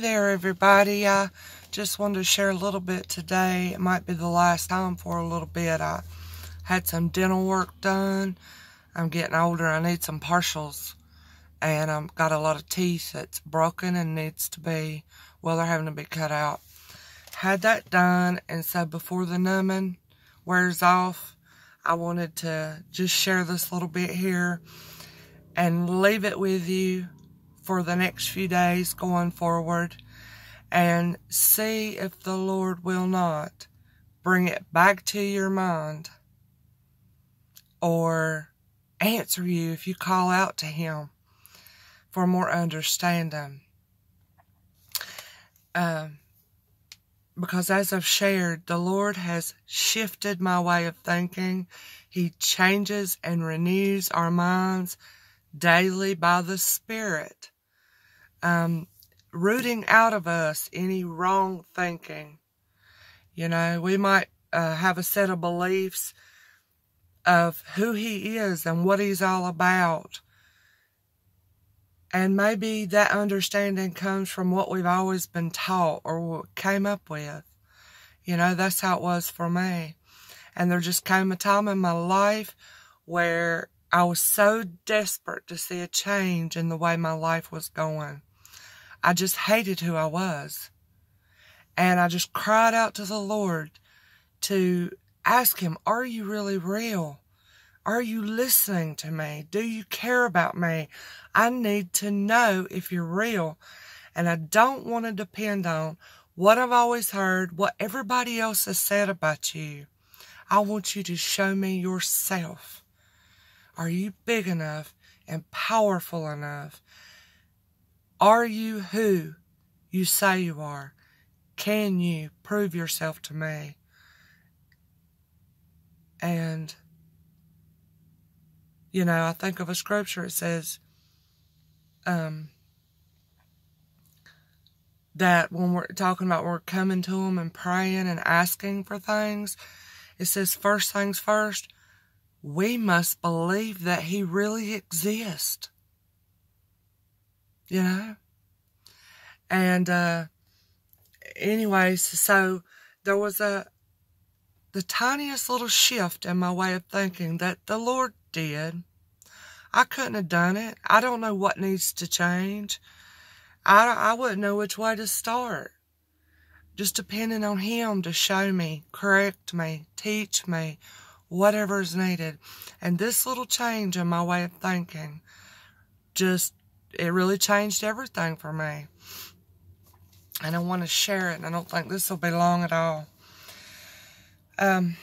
There, everybody. I just wanted to share a little bit today. It might be the last time for a little bit. I had some dental work done. I'm getting older. I need some partials. And I've got a lot of teeth that's broken and needs to be, well, they're having to be cut out. Had that done. And so before the numbing wears off, I wanted to just share this little bit here and leave it with you for the next few days going forward and see if the Lord will not bring it back to your mind or answer you if you call out to Him for more understanding. Um, because as I've shared, the Lord has shifted my way of thinking. He changes and renews our minds daily by the Spirit um, rooting out of us any wrong thinking. You know, we might uh, have a set of beliefs of who he is and what he's all about. And maybe that understanding comes from what we've always been taught or what came up with. You know, that's how it was for me. And there just came a time in my life where I was so desperate to see a change in the way my life was going. I just hated who I was. And I just cried out to the Lord to ask Him, Are you really real? Are you listening to me? Do you care about me? I need to know if you're real. And I don't want to depend on what I've always heard, what everybody else has said about you. I want you to show me yourself. Are you big enough and powerful enough are you who you say you are? Can you prove yourself to me? And, you know, I think of a scripture, it says, um, that when we're talking about we're coming to him and praying and asking for things, it says first things first, we must believe that he really exists you know? And, uh, anyways, so there was a, the tiniest little shift in my way of thinking that the Lord did. I couldn't have done it. I don't know what needs to change. I, I wouldn't know which way to start. Just depending on Him to show me, correct me, teach me, whatever is needed. And this little change in my way of thinking just it really changed everything for me. And I want to share it, and I don't think this will be long at all. Um,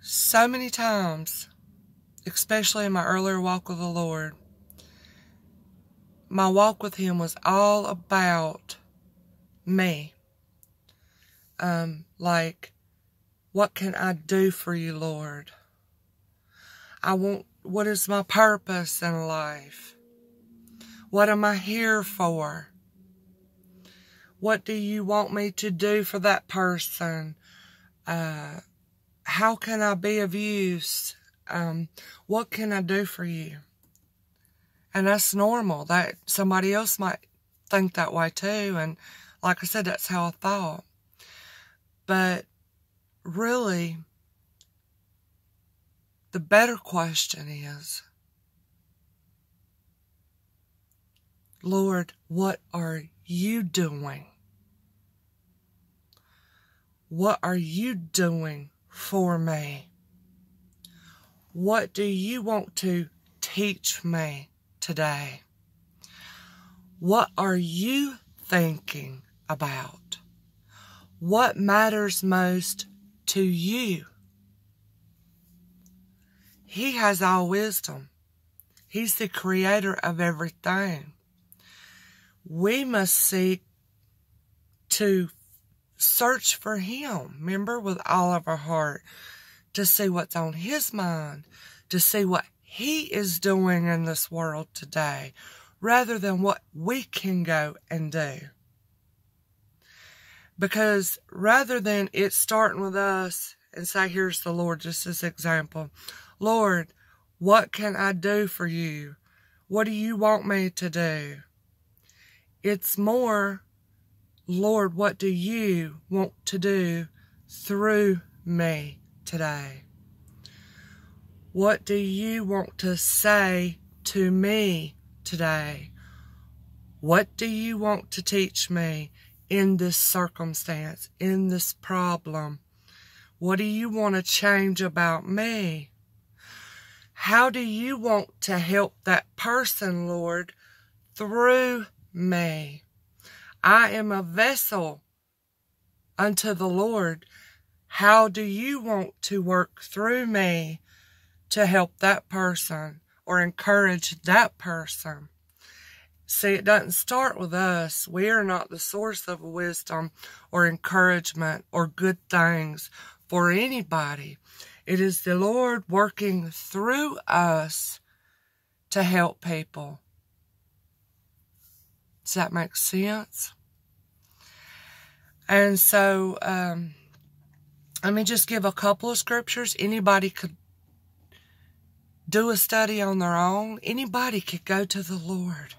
so many times, especially in my earlier walk with the Lord, my walk with Him was all about me. Um, like, what can I do for you, Lord? I want, what is my purpose in life? What am I here for? What do you want me to do for that person? Uh, how can I be of use? Um, what can I do for you? And that's normal. That somebody else might think that way too. And like I said, that's how I thought. But really, the better question is, Lord, what are you doing? What are you doing for me? What do you want to teach me today? What are you thinking about? What matters most to you? He has all wisdom. He's the creator of everything. We must seek to search for Him, remember, with all of our heart, to see what's on His mind, to see what He is doing in this world today, rather than what we can go and do. Because rather than it starting with us and say, here's the Lord, just as example, Lord, what can I do for you? What do you want me to do? It's more, Lord, what do you want to do through me today? What do you want to say to me today? What do you want to teach me in this circumstance, in this problem? What do you want to change about me? How do you want to help that person, Lord, through me? I am a vessel unto the Lord. How do you want to work through me to help that person or encourage that person? See, it doesn't start with us. We are not the source of wisdom or encouragement or good things for anybody. It is the Lord working through us to help people. Does that make sense? And so, um, let me just give a couple of scriptures. Anybody could do a study on their own. Anybody could go to the Lord.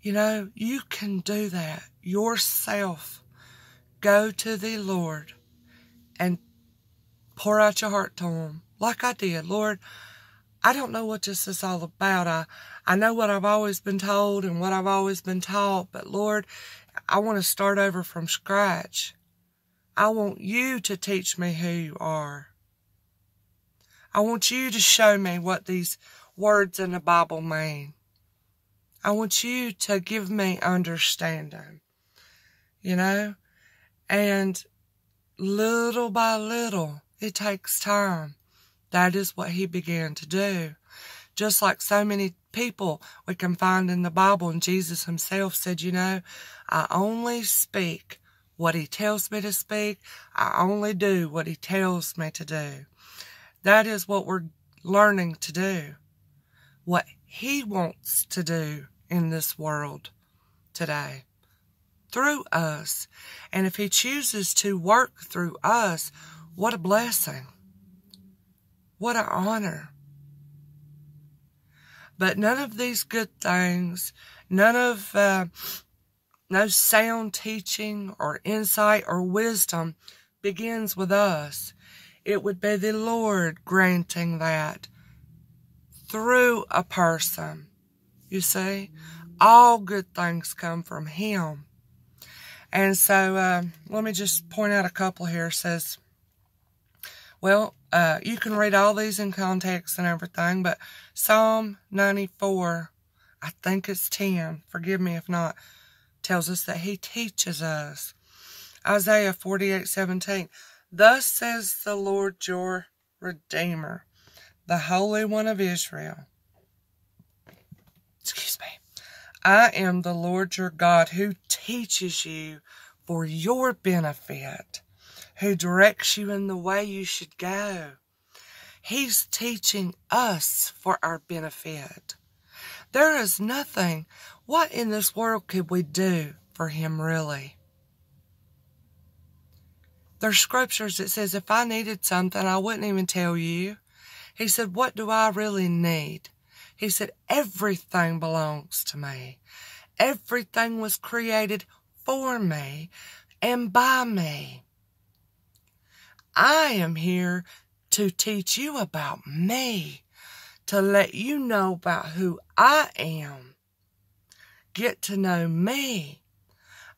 You know, you can do that yourself. Go to the Lord and pour out your heart to him like I did. Lord, I don't know what this is all about. I, I know what I've always been told and what I've always been taught, but Lord, I want to start over from scratch. I want you to teach me who you are. I want you to show me what these words in the Bible mean. I want you to give me understanding, you know, and little by little, it takes time. That is what he began to do. Just like so many people we can find in the Bible, and Jesus himself said, You know, I only speak what he tells me to speak, I only do what he tells me to do. That is what we're learning to do. What he wants to do in this world today through us. And if he chooses to work through us, what a blessing. What an honor. But none of these good things, none of, uh, no sound teaching or insight or wisdom begins with us. It would be the Lord granting that through a person. You see, all good things come from Him. And so, uh, let me just point out a couple here. It says, well, uh, you can read all these in context and everything, but Psalm 94, I think it's 10, forgive me if not, tells us that he teaches us. Isaiah 48, 17, Thus says the Lord your Redeemer, the Holy One of Israel. Excuse me. I am the Lord your God who teaches you for your benefit who directs you in the way you should go. He's teaching us for our benefit. There is nothing. What in this world could we do for him really? There's scriptures that says if I needed something, I wouldn't even tell you. He said, what do I really need? He said, everything belongs to me. Everything was created for me and by me. I am here to teach you about me, to let you know about who I am. Get to know me.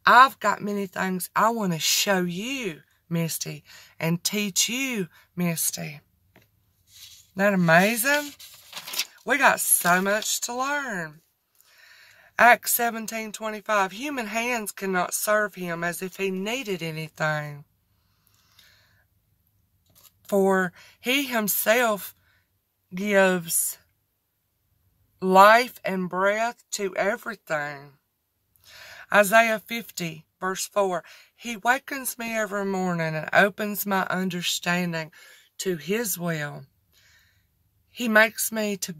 I've got many things I want to show you, Misty, and teach you, Misty. Isn't that amazing? We got so much to learn. Acts 17:25 Human hands cannot serve him as if he needed anything for he himself gives life and breath to everything. Isaiah 50, verse 4 He wakens me every morning and opens my understanding to His will. He makes me to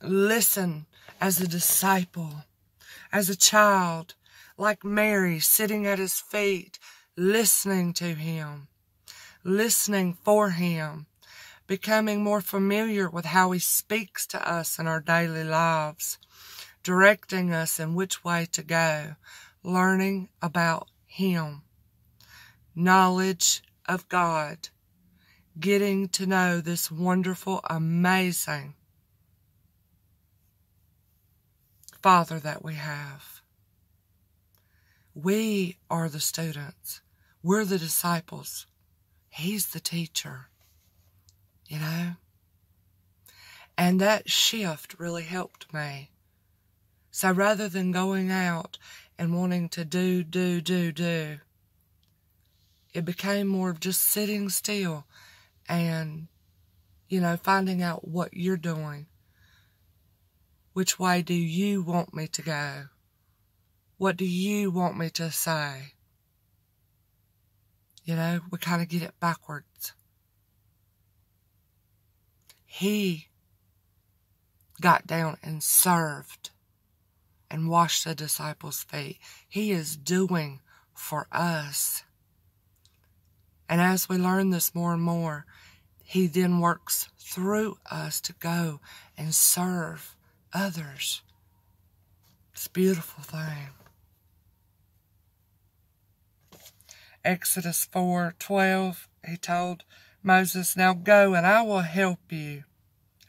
listen as a disciple, as a child, like Mary sitting at His feet, listening to Him listening for him, becoming more familiar with how He speaks to us in our daily lives, directing us in which way to go, learning about Him, knowledge of God, getting to know this wonderful, amazing Father that we have. We are the students. We're the disciples. He's the teacher. You know? And that shift really helped me. So rather than going out and wanting to do, do, do, do, it became more of just sitting still and, you know, finding out what you're doing. Which way do you want me to go? What do you want me to say? You know, we kind of get it backwards. He got down and served and washed the disciples' feet. He is doing for us. And as we learn this more and more, He then works through us to go and serve others. It's a beautiful thing. Exodus 4:12 he told Moses, "Now go and I will help you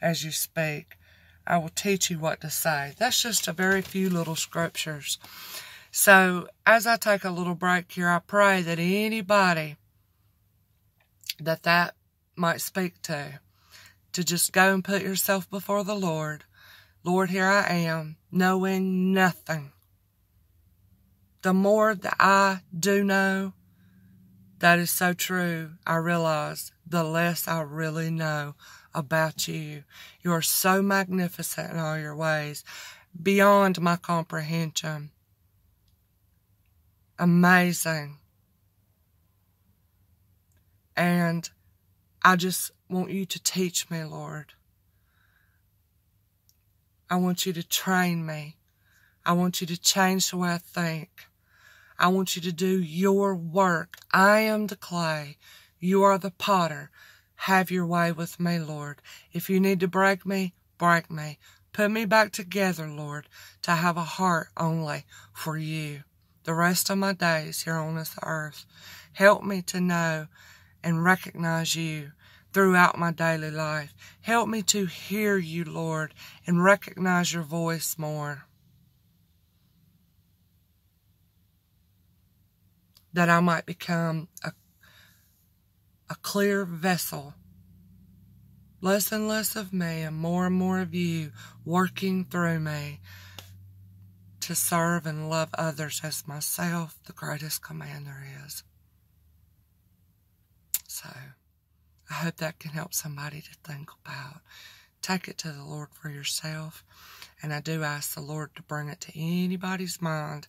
as you speak. I will teach you what to say." That's just a very few little scriptures. So, as I take a little break here, I pray that anybody that that might speak to, to just go and put yourself before the Lord. Lord, here I am, knowing nothing. The more that I do know, that is so true. I realize the less I really know about you. You are so magnificent in all your ways, beyond my comprehension. Amazing. And I just want you to teach me, Lord. I want you to train me. I want you to change the way I think. I want you to do your work. I am the clay. You are the potter. Have your way with me, Lord. If you need to break me, break me. Put me back together, Lord, to have a heart only for you. The rest of my days here on this earth. Help me to know and recognize you throughout my daily life. Help me to hear you, Lord, and recognize your voice more. That I might become a, a clear vessel. Less and less of me and more and more of you working through me to serve and love others as myself the greatest commander, is. So, I hope that can help somebody to think about. Take it to the Lord for yourself. And I do ask the Lord to bring it to anybody's mind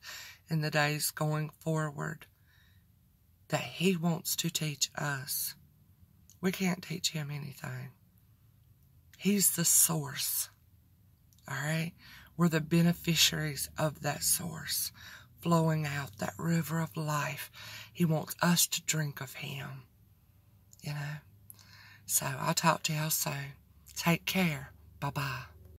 in the days going forward that He wants to teach us. We can't teach Him anything. He's the source. All right? We're the beneficiaries of that source flowing out, that river of life. He wants us to drink of Him you know. So I'll talk to y'all soon. Take care. Bye bye.